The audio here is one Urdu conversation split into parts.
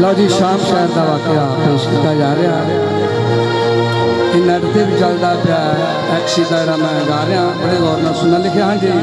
جی، شاہتا واقہ پیستا جا رہا چلتا پیا ٹیکسی کا میں گا رہا ہاں، بڑے اور سننا لکھے ہاں جی۔ ہاں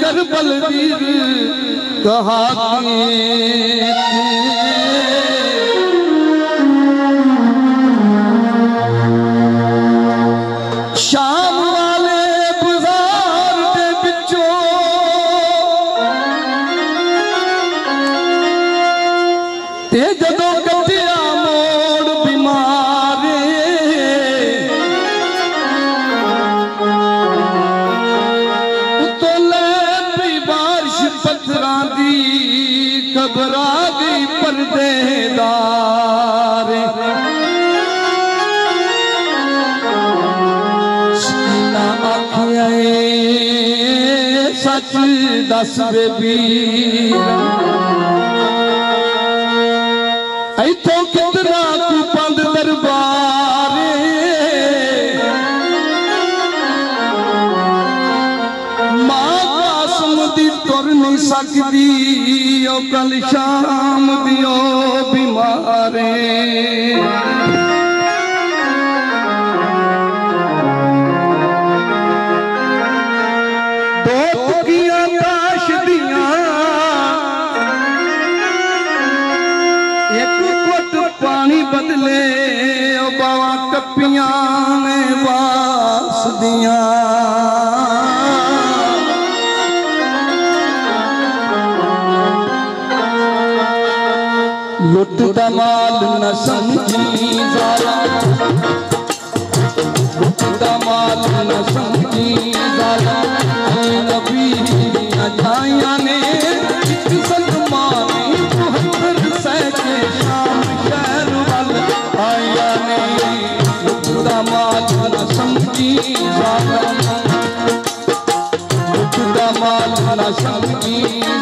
کر بلویر کہا شام والے بزار دے بچوں تیج ਜ਼ਿੰਮੇਦਾਰ ਨਾ ਆਖਿਆ ਏ, ਸੱਚ ਦੱਸ ਬੇਬੀਰ ਇੱਥੋਂ ਕਿਤਨਾ ਤੂੰ ਪੰਦ ਦਰਬਾਰ ਮਾਂ ਕਾਸਮ ਦੀ ਤੁਰ ਨਹੀਂ ਸਕਦੀ। دیو کل شام دیو بیمارے لط کمال نہ سمجھی ذرا۔ لط کمال نہ سمجھی ذرا۔ اے نبی۔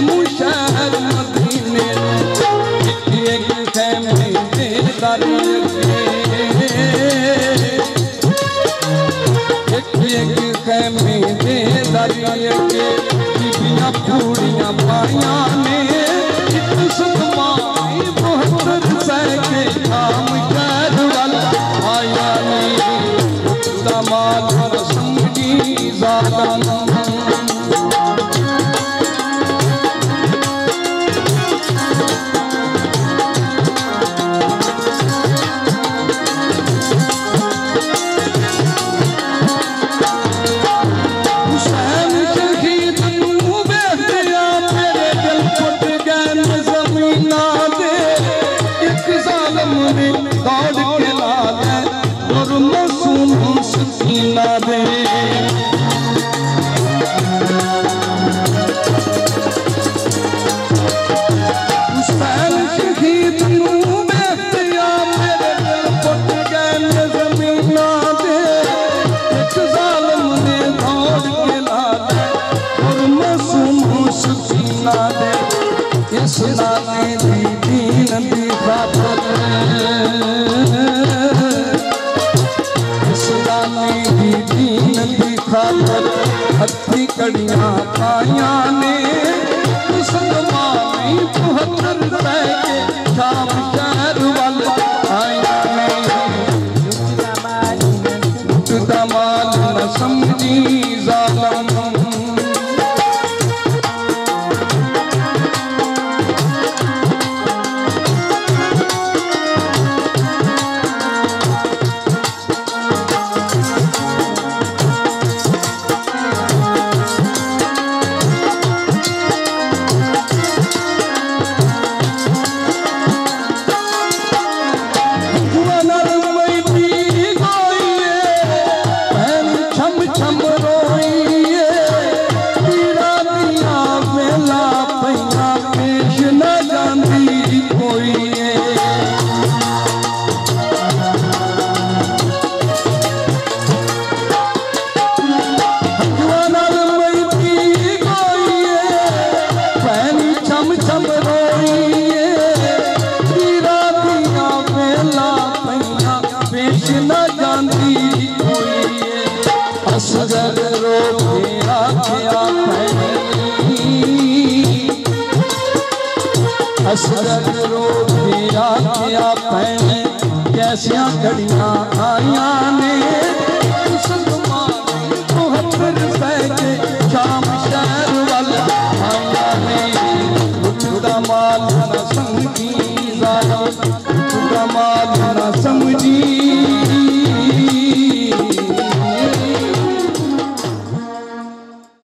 مشاهد مدينة يك فمي تقدر يك يك فمي تقدر يك بنا پائیاں کڑیاں پائیاں نے۔ سنگ مائی پہتر پہ کے شام شہر والا آئیاں نے۔ جدا مال نہ سمجھی آندھی رو گیا گیا رو گیا گیا پہنے کیسیاں گھڑیاں آیاں نے؟